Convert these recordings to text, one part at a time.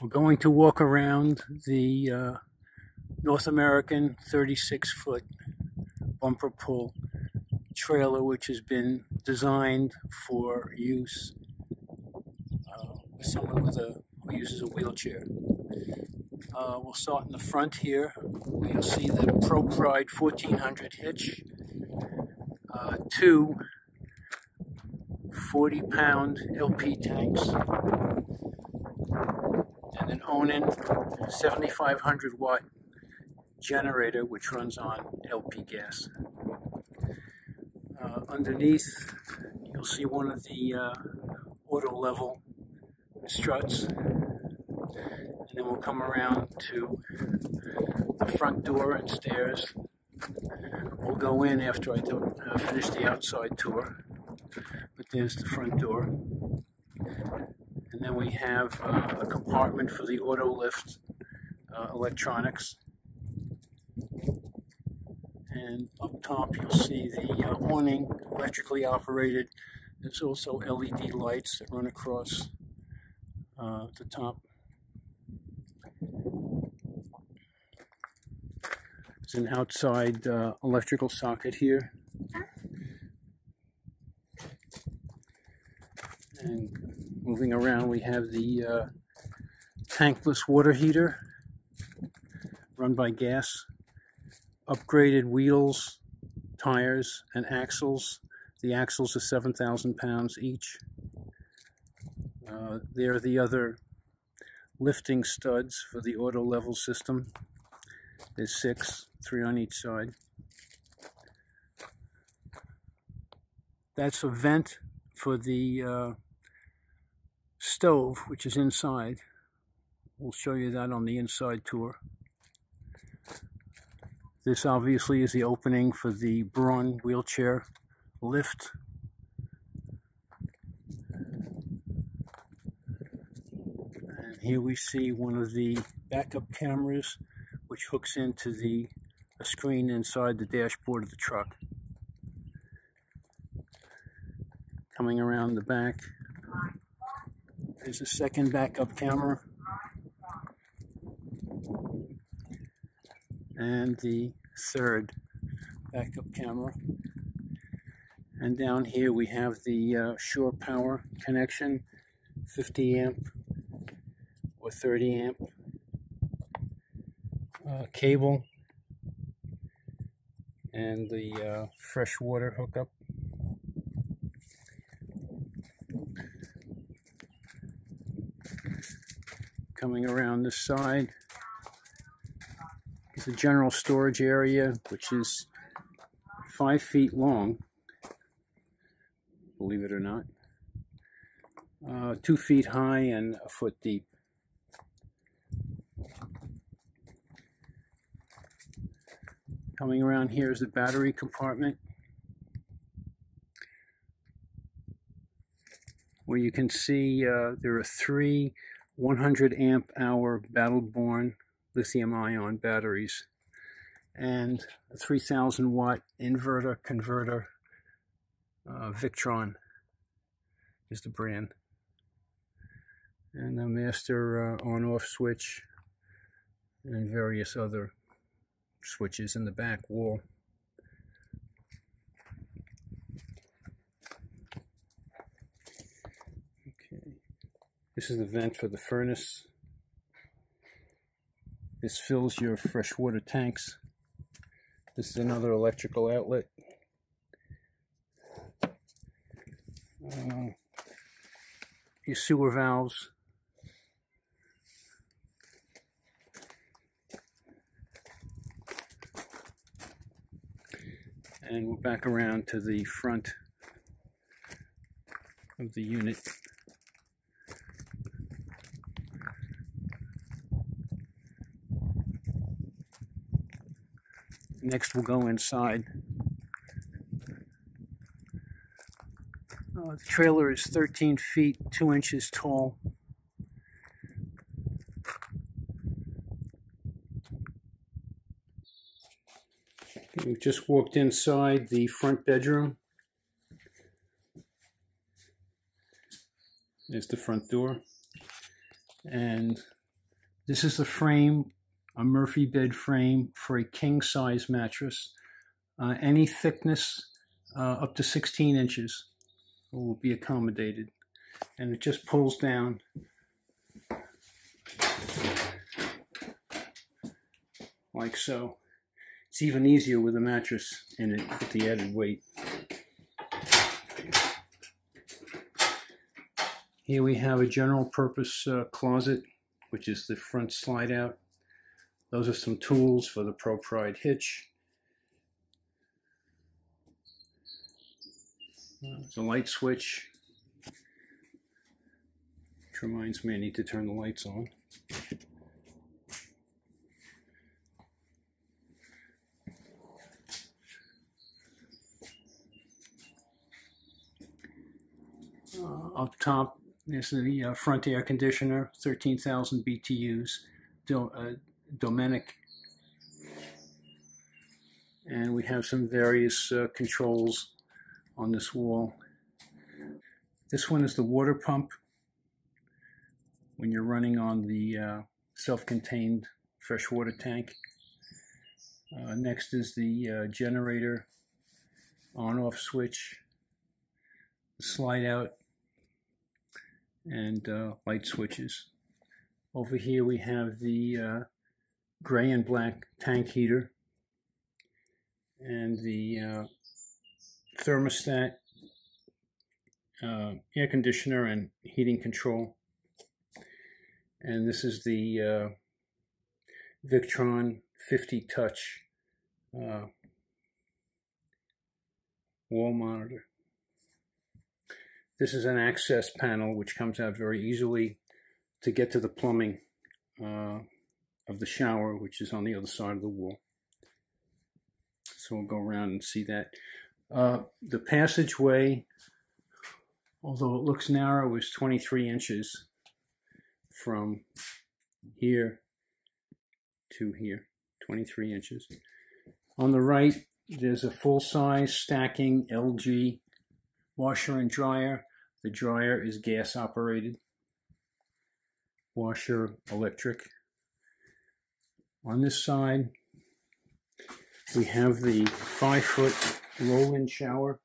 We're going to walk around the uh, North American 36 foot bumper pull trailer, which has been designed for use uh, with someone with a, who uses a wheelchair. Uh, we'll start in the front here. You'll see the Pro Pride 1400 hitch, uh, two 40 pound LP tanks Onan 7500 watt generator which runs on LP gas. Uh, underneath you'll see one of the uh, auto level struts and then we'll come around to the front door and stairs. We'll go in after I uh, finish the outside tour but there's the front door. And then we have uh, a compartment for the auto lift uh, electronics. And up top you'll see the uh, awning, electrically operated. There's also LED lights that run across uh, the top. There's an outside uh, electrical socket here. And moving around, we have the uh, tankless water heater run by gas, upgraded wheels, tires, and axles. The axles are 7,000 pounds each. Uh, there are the other lifting studs for the auto level system. There's six, three on each side. That's a vent for the uh, stove, which is inside. We'll show you that on the inside tour. This obviously is the opening for the Braun wheelchair lift. And here we see one of the backup cameras which hooks into the screen inside the dashboard of the truck. Coming around the back, there's a second backup camera. And the third backup camera. And down here we have the uh, shore power connection, 50 amp or 30 amp uh, cable and the uh, fresh water hookup. Coming around this side. Is a general storage area which is five feet long believe it or not. Uh, two feet high and a foot deep. Coming around here is the battery compartment where you can see uh, there are three 100 amp hour Battle-Born lithium ion batteries and a 3000 watt inverter converter uh, Victron is the brand. And a master uh, on off switch and various other switches in the back wall This is the vent for the furnace. This fills your freshwater tanks. This is another electrical outlet. Uh, your sewer valves. And we're back around to the front of the unit. Next, we'll go inside. Uh, the trailer is 13 feet 2 inches tall. We've just walked inside the front bedroom. There's the front door. And This is the frame, a Murphy bed frame for a king size mattress. Uh, any thickness uh, up to 16 inches will be accommodated. And it just pulls down like so. It's even easier with a mattress in it with the added weight. Here we have a general purpose uh, closet, which is the front slide out. Those are some tools for the Pro Pride hitch. There's a light switch, which reminds me I need to turn the lights on. Uh, up top is the uh, front air conditioner, 13,000 BTUs, uh, Dometic. And we have some various uh, controls on this wall. This one is the water pump when you're running on the uh, self-contained freshwater tank. Uh, next is the uh, generator on-off switch, slide out and uh, light switches. Over here we have the uh, gray and black tank heater and the uh, thermostat, uh, air conditioner and heating control. And this is the uh, Victron 50 touch uh, wall monitor. This is an access panel which comes out very easily to get to the plumbing uh, of the shower, which is on the other side of the wall. So we'll go around and see that. Uh, the passageway, although it looks narrow, is 23 inches from here to here, 23 inches. On the right, there's a full-size stacking LG washer and dryer. The dryer is gas operated. Washer electric. On this side, we have the five foot roll-in shower.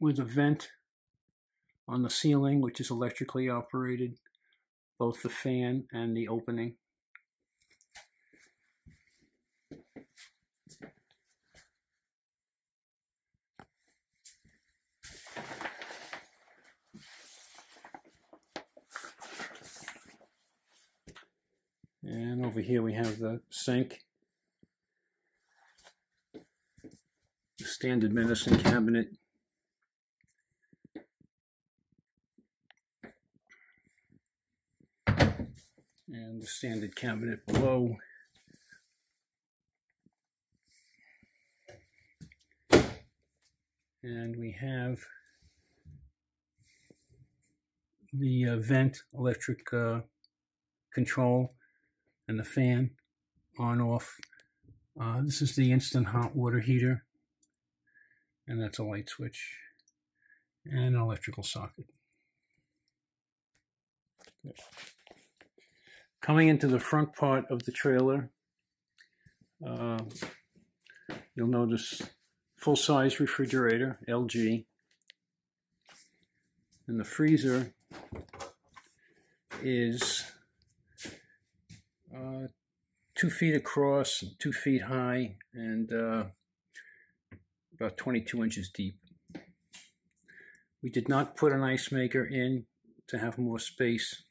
With a vent on the ceiling, which is electrically operated, both the fan and the opening. And over here we have the sink, standard medicine cabinet, and the standard cabinet below. And we have the uh, vent electric uh, control and the fan on off. Uh, this is the instant hot water heater and that's a light switch and an electrical socket. Coming into the front part of the trailer, uh, you'll notice full-size refrigerator, LG, and the freezer is uh, two feet across, two feet high, and uh, about 22 inches deep. We did not put an ice maker in to have more space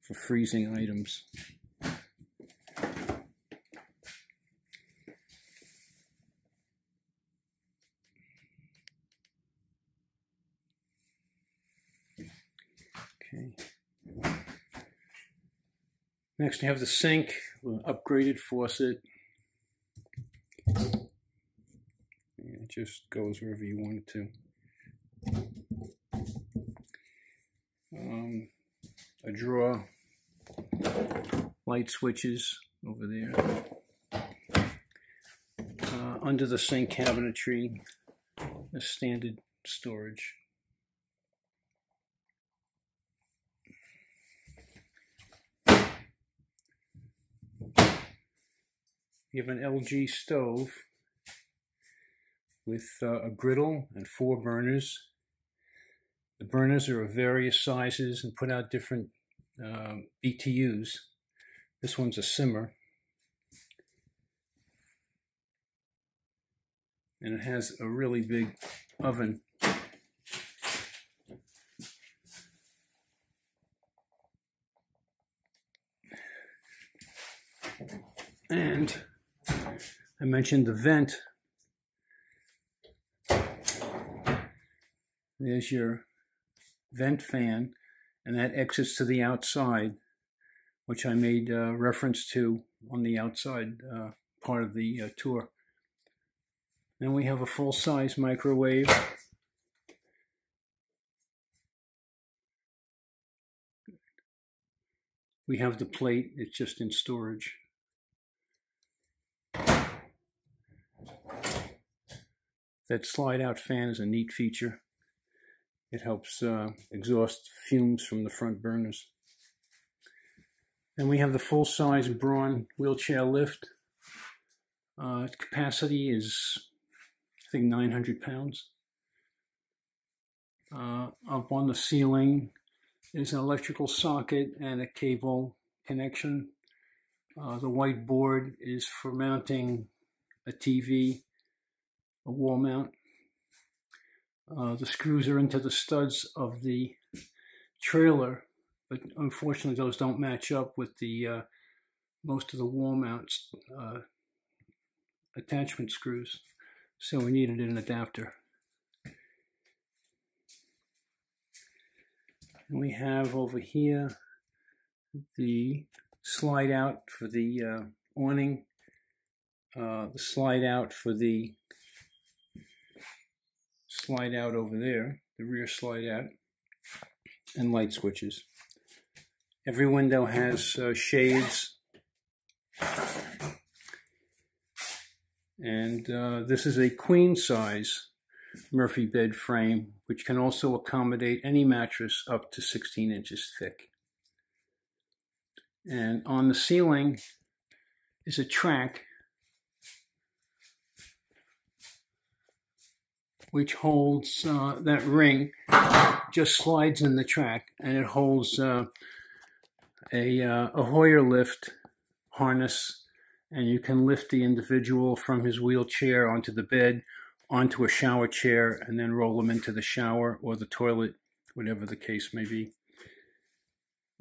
for freezing items. Next, you have the sink, an upgraded faucet. And it just goes wherever you want it to. Um, a drawer, light switches over there. Uh, under the sink cabinetry, a standard storage. You have an LG stove with uh, a griddle and four burners. The burners are of various sizes and put out different um, BTUs. This one's a simmer. And it has a really big oven. And I mentioned the vent. There's your vent fan, and that exits to the outside, which I made uh, reference to on the outside uh, part of the uh, tour. Then we have a full-size microwave. We have the plate, it's just in storage. That slide out fan is a neat feature. It helps uh, exhaust fumes from the front burners. And we have the full-size Braun wheelchair lift. Uh, capacity is, I think, 900 pounds. Uh, up on the ceiling is an electrical socket and a cable connection. Uh, the white board is for mounting a TV a wall mount. Uh, the screws are into the studs of the trailer, but unfortunately those don't match up with the uh, most of the wall mounts uh, attachment screws, so we needed an adapter. And we have over here the slide out for the uh, awning, uh, the slide out for the slide out over there, the rear slide out, and light switches. Every window has uh, shades. And uh, this is a queen size Murphy bed frame, which can also accommodate any mattress up to 16 inches thick. And on the ceiling is a track which holds uh, that ring, just slides in the track, and it holds uh, a, uh, a Hoyer lift harness, and you can lift the individual from his wheelchair onto the bed, onto a shower chair, and then roll him into the shower or the toilet, whatever the case may be.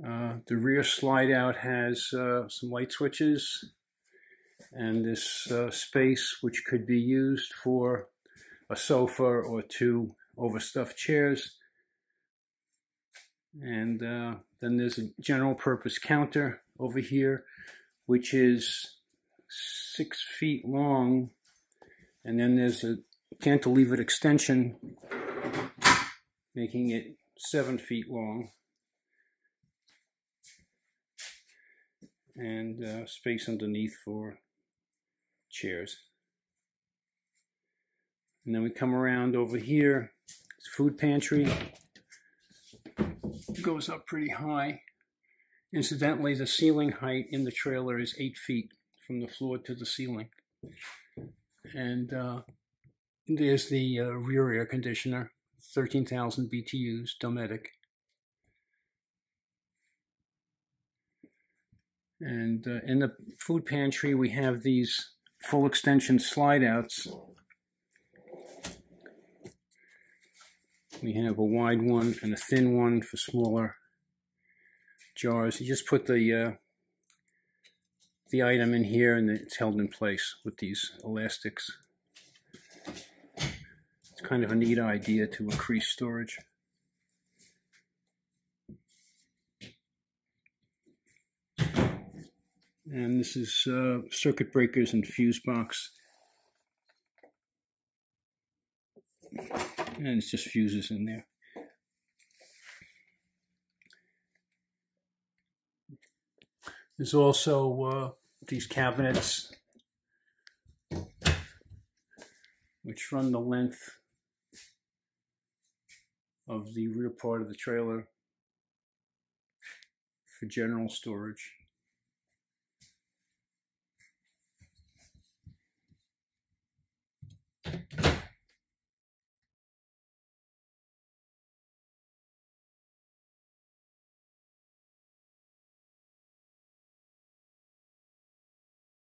Uh, the rear slide out has uh, some light switches and this uh, space which could be used for a sofa or two overstuffed chairs. And uh, then there's a general purpose counter over here, which is six feet long. And then there's a cantilevered extension, making it seven feet long. And uh, space underneath for chairs. And then we come around over here, it's food pantry. It goes up pretty high. Incidentally, the ceiling height in the trailer is eight feet from the floor to the ceiling. And uh, there's the uh, rear air conditioner, 13,000 BTUs, Dometic. And uh, in the food pantry, we have these full extension slide outs We have a wide one and a thin one for smaller jars. You just put the uh, the item in here and it's held in place with these elastics. It's kind of a neat idea to increase storage. And this is uh, circuit breakers and fuse box. and it's just fuses in there. There's also uh, these cabinets which run the length of the rear part of the trailer for general storage.